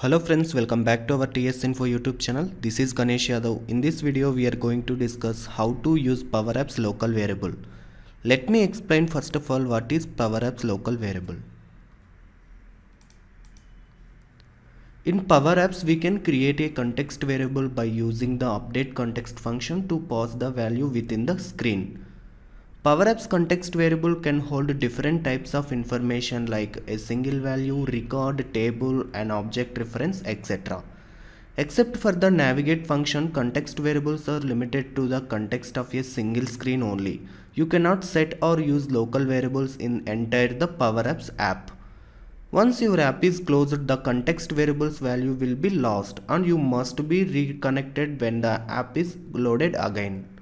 Hello friends, welcome back to our TS Info YouTube channel. This is Ganesh Yadav. In this video, we are going to discuss how to use Power Apps local variable. Let me explain first of all what is Power Apps local variable. In Power Apps, we can create a context variable by using the update context function to pass the value within the screen. Power Apps context variable can hold different types of information like a single value, record, table, an object reference, etc. Except for the navigate function, context variables are limited to the context of a single screen only. You cannot set or use local variables in entire the PowerApps app. Once your app is closed, the context variables value will be lost and you must be reconnected when the app is loaded again.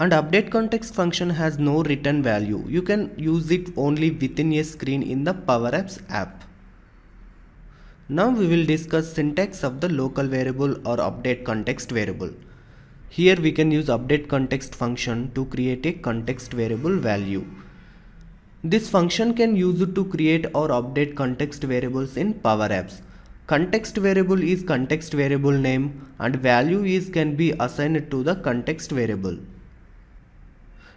And update context function has no return value. You can use it only within a screen in the Power Apps app. Now we will discuss syntax of the local variable or update context variable. Here we can use update context function to create a context variable value. This function can use to create or update context variables in Power Apps. Context variable is context variable name and value is can be assigned to the context variable.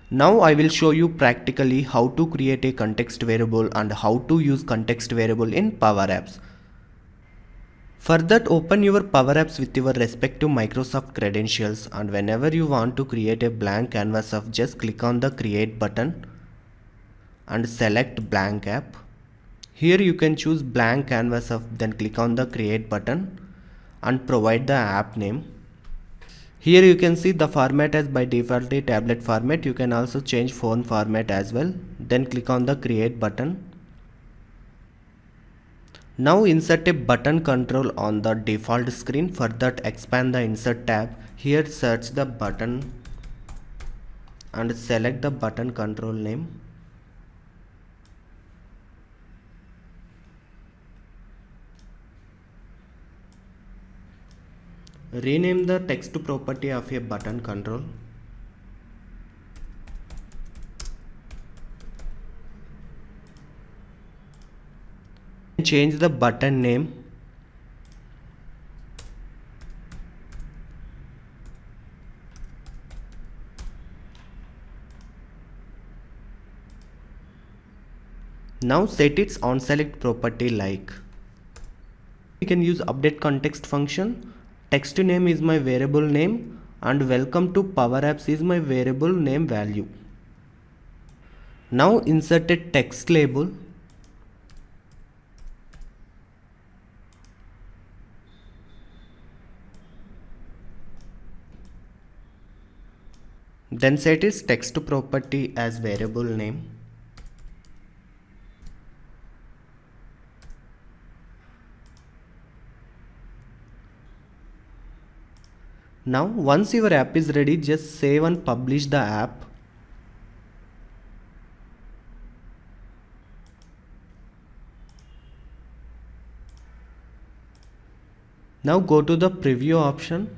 Now I will show you practically how to create a context variable and how to use context variable in Power Apps. For that open your Power Apps with your respective Microsoft credentials and whenever you want to create a blank canvas app just click on the create button and select blank app. Here you can choose blank canvas app then click on the create button and provide the app name here you can see the format as by default a tablet format. You can also change phone format as well. Then click on the create button. Now insert a button control on the default screen. For that expand the insert tab. Here search the button and select the button control name. Rename the text property of a button control. Change the button name. Now set its onSelect property like. We can use update context function text name is my variable name and welcome to power apps is my variable name value. Now insert a text label. Then set its text property as variable name Now once your app is ready just save and publish the app. Now go to the preview option,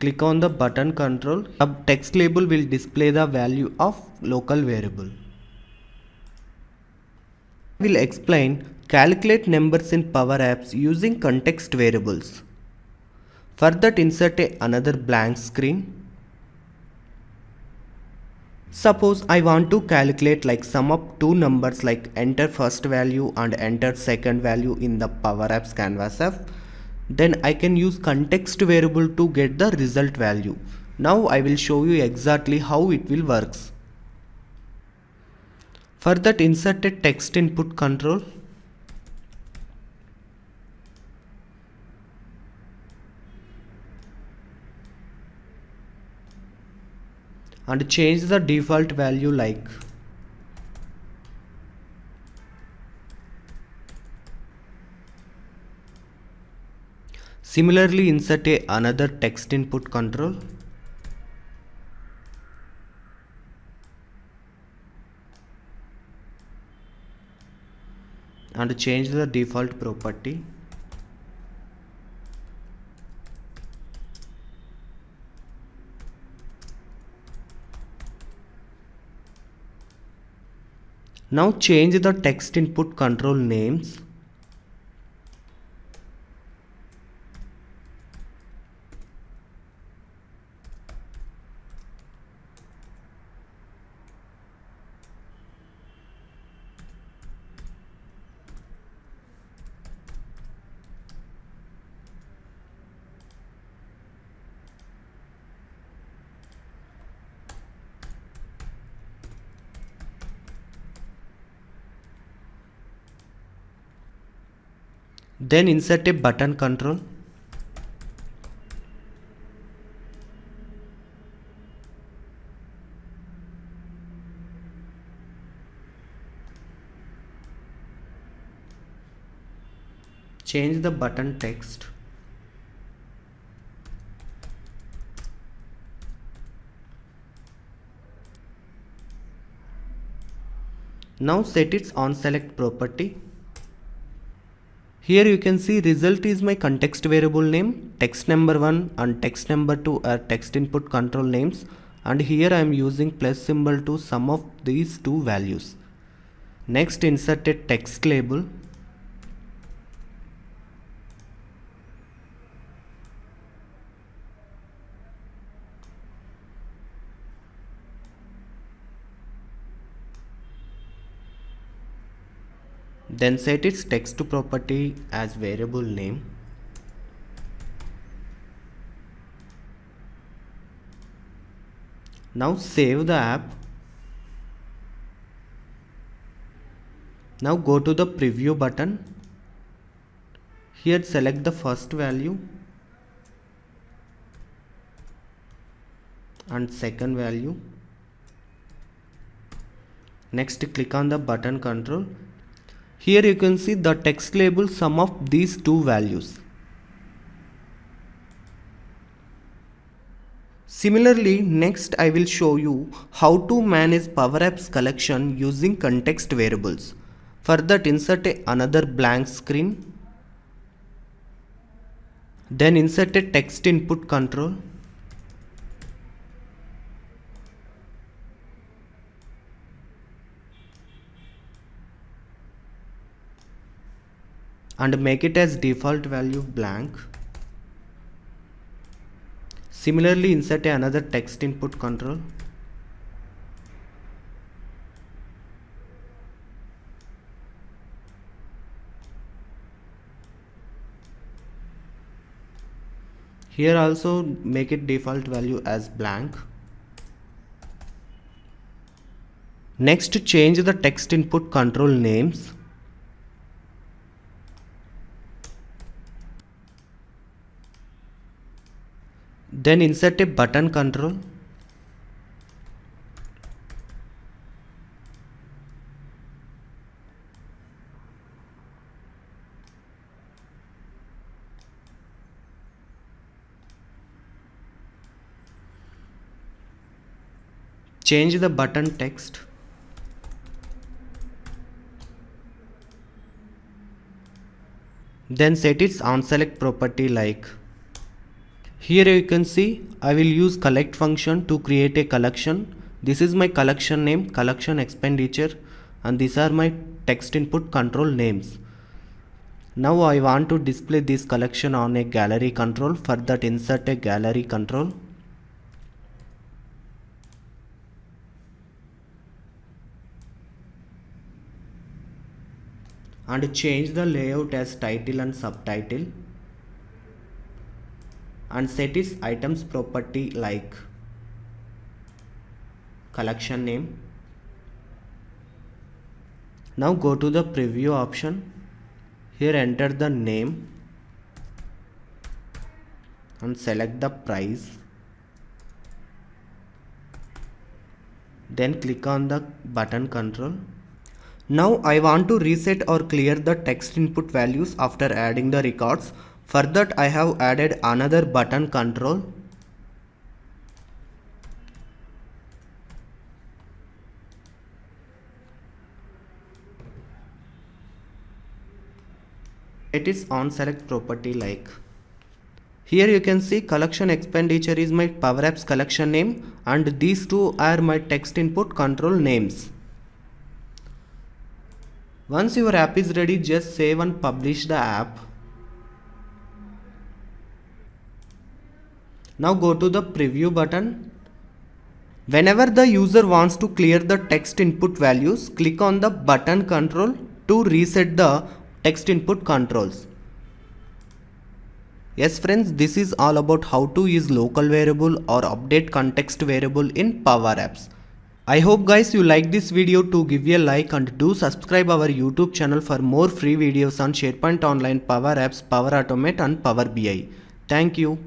click on the button control, a text label will display the value of local variable. I will explain calculate numbers in Power Apps using context variables. For that insert a another blank screen. Suppose I want to calculate like sum of two numbers like enter first value and enter second value in the Power Apps Canvas app. Then I can use context variable to get the result value. Now I will show you exactly how it will works. For that insert a text input control and change the default value like. Similarly insert a another text input control. And change the default property Now change the text input control names Then insert a button control. Change the button text. Now set its on select property. Here you can see result is my context variable name, text number 1 and text number 2 are text input control names and here I am using plus symbol to sum of these two values. Next insert a text label then set its text to property as variable name. Now save the app. Now go to the preview button. Here select the first value and second value. Next click on the button control here you can see the text label sum of these two values. Similarly, next I will show you how to manage Power Apps collection using context variables. For that insert another blank screen. Then insert a text input control. And make it as default value blank. Similarly insert another text input control. Here also make it default value as blank. Next change the text input control names Then insert a button control. Change the button text. Then set its on select property like here you can see I will use collect function to create a collection. This is my collection name collection expenditure and these are my text input control names. Now I want to display this collection on a gallery control. For that insert a gallery control. And change the layout as title and subtitle and set its items property like collection name. Now go to the preview option. Here enter the name and select the price. Then click on the button control. Now I want to reset or clear the text input values after adding the records for that I have added another button control. It is on select property like. Here you can see collection expenditure is my power apps collection name and these two are my text input control names. Once your app is ready just save and publish the app Now go to the preview button. Whenever the user wants to clear the text input values, click on the button control to reset the text input controls. Yes friends, this is all about how to use local variable or update context variable in Power Apps. I hope guys you like this video to give you a like and do subscribe our YouTube channel for more free videos on SharePoint Online, Power Apps, Power Automate and Power BI. Thank you.